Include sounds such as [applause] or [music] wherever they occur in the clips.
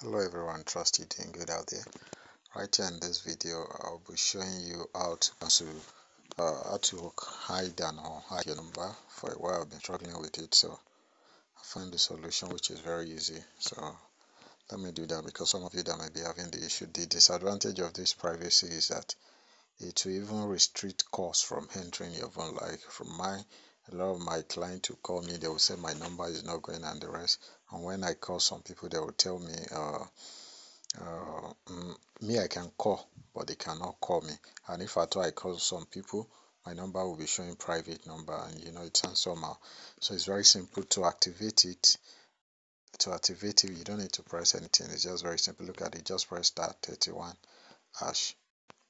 hello everyone trust you doing good out there. Right here in this video i'll be showing you how to uh, how to hide and or hide your number. For a while i've been struggling with it so i found the solution which is very easy. So let me do that because some of you that may be having the issue the disadvantage of this privacy is that it will even restrict calls from entering your phone. Like from my a lot of my clients who call me they will say my number is not going and the rest and when i call some people they will tell me uh, uh, mm, me i can call but they cannot call me. And if at all i call some people my number will be showing private number and you know it sounds somehow. So it's very simple to activate it. To activate it you don't need to press anything. It's just very simple. Look at it. Just press star 31 hash.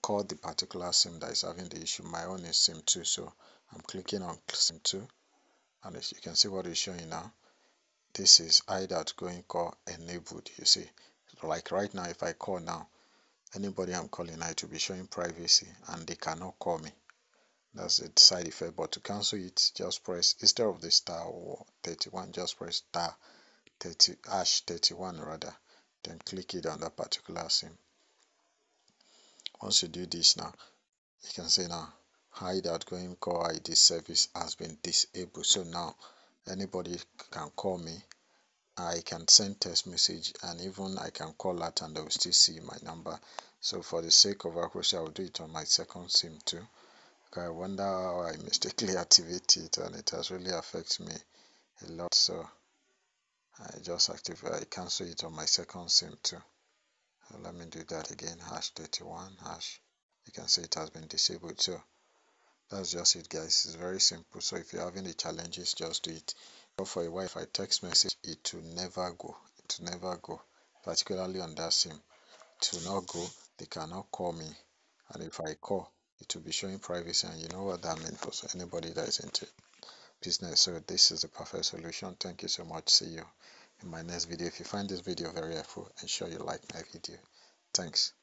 Call the particular sim that is having the issue. My own is sim 2 so i'm clicking on sim 2 and you can see what it's showing now this is hide outgoing call enabled you see. Like right now if i call now anybody i'm calling now it will be showing privacy and they cannot call me. That's the side effect. But to cancel it just press instead of the star 31 just press star 30 hash 31 rather then click it on that particular sim. Once you do this now you can see now hide outgoing call id service has been disabled. So now anybody can call me. I can send text message and even i can call out and they will still see my number. So for the sake of accuracy i'll do it on my second sim too. I wonder how i [laughs] mistakenly activate it and it has really affected me a lot. So i just activate i cancel it on my second sim too. Let me do that again. Hash 31 hash. You can see it has been disabled so that's just it guys. It's very simple. So if you're having the challenges just do it. But for a while if i text message it will never go. It will never go particularly on that sim. To not go. They cannot call me. And if i call it will be showing privacy. And you know what that means for anybody that is into business. So this is the perfect solution. Thank you so much. See you in my next video. If you find this video very helpful ensure you like my video. Thanks